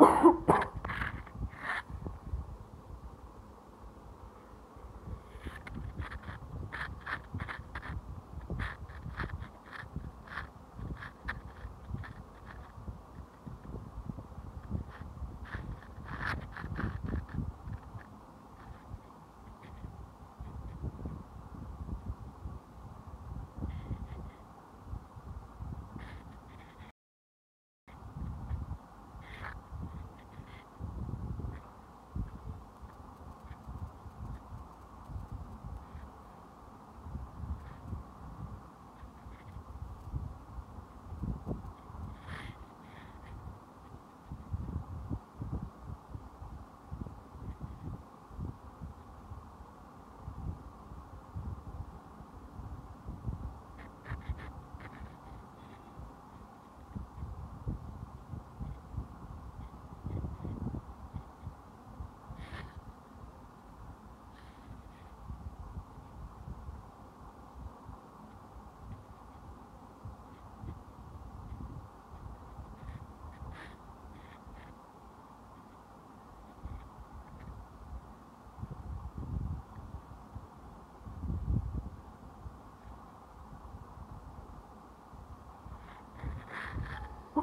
Oh,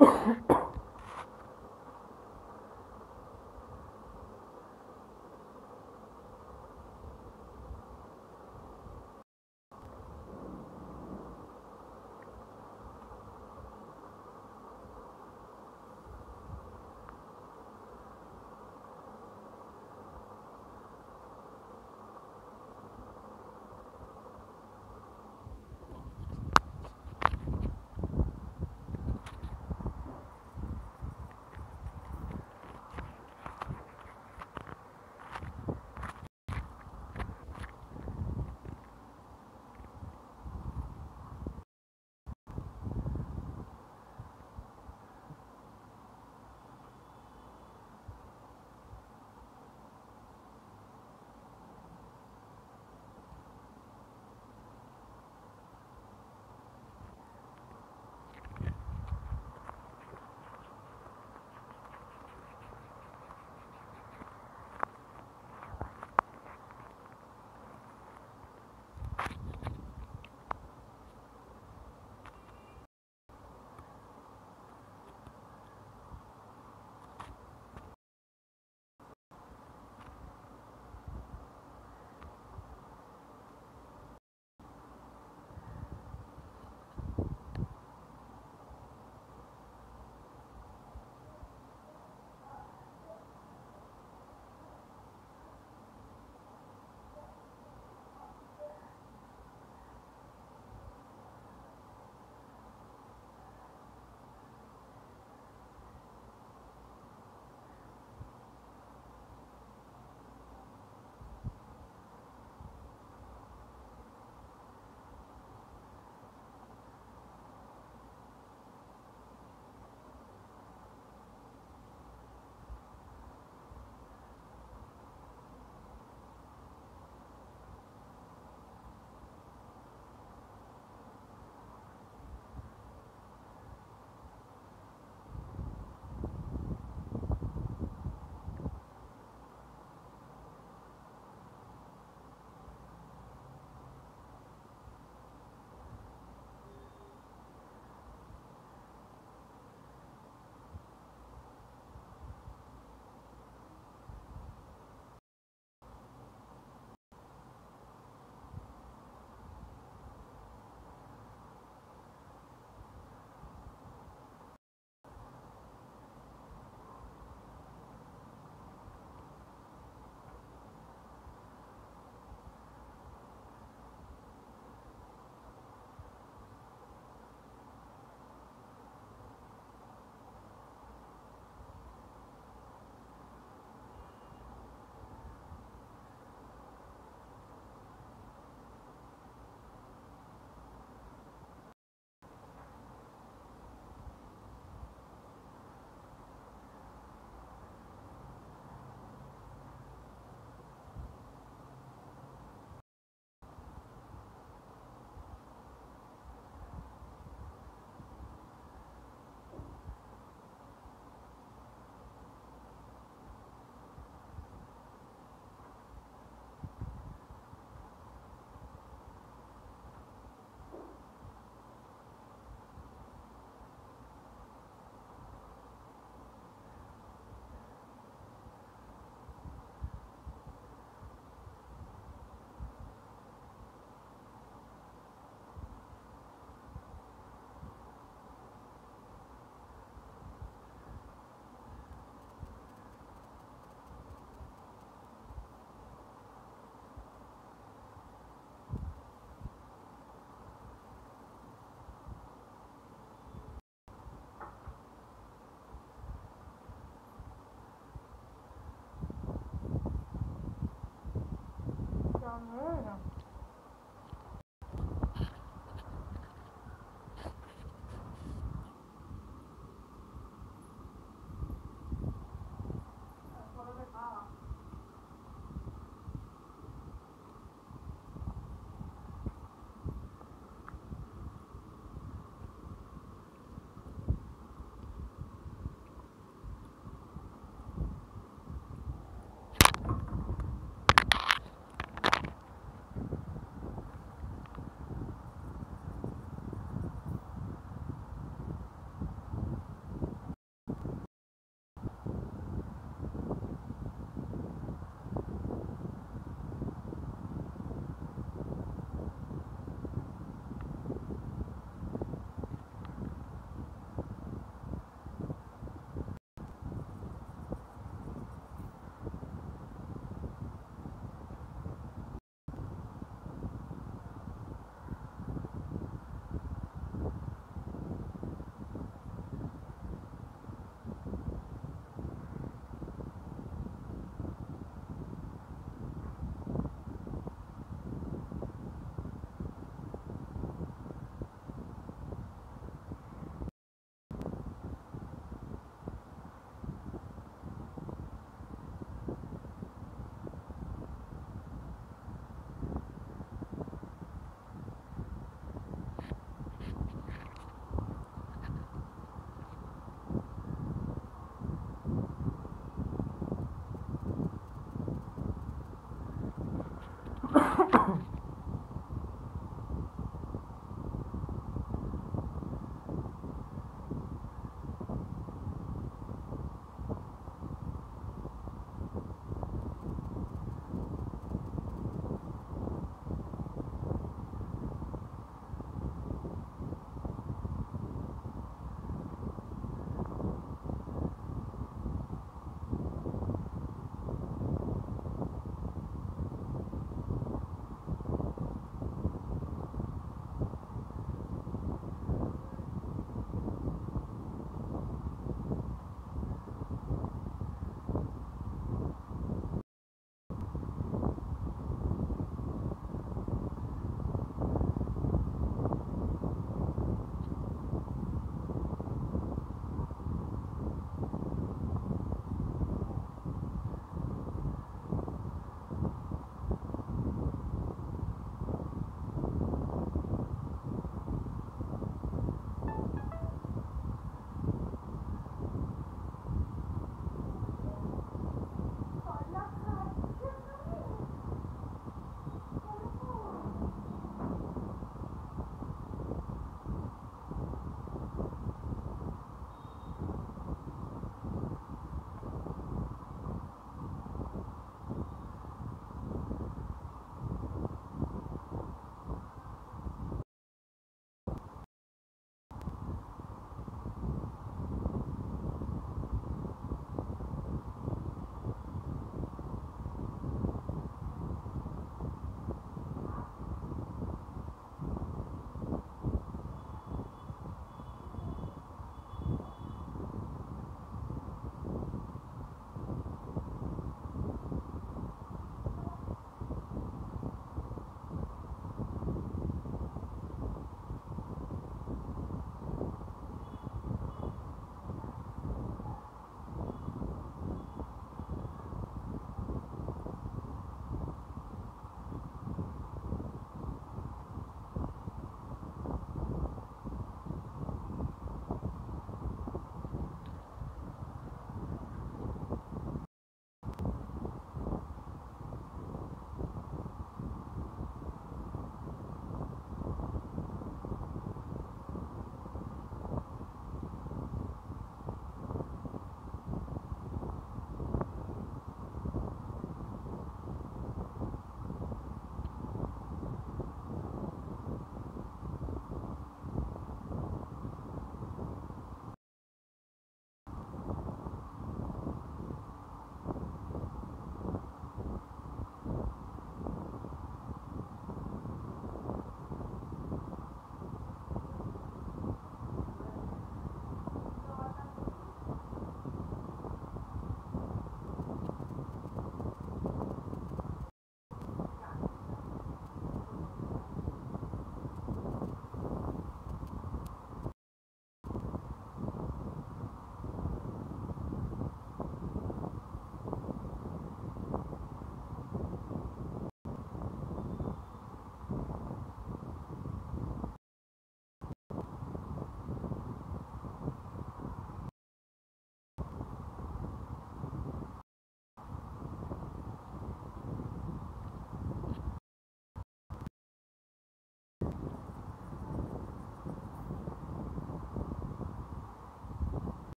Oh.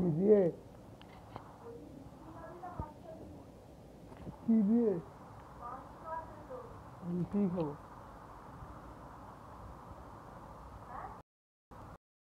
कीजिए। कीजिए। ठीक हो।